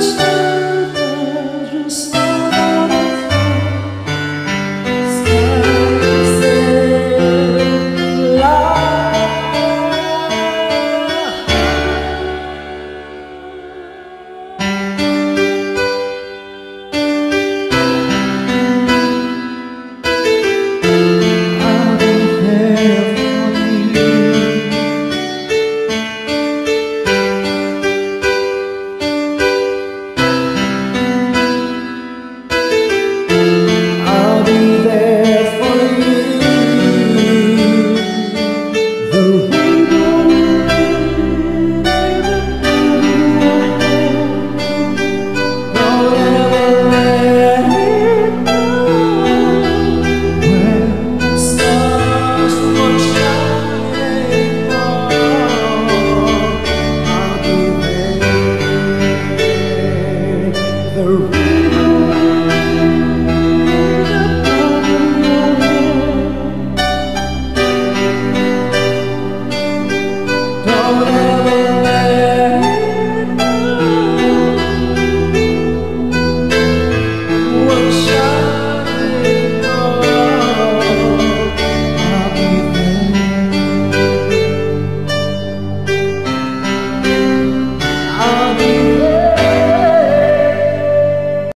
touch. out.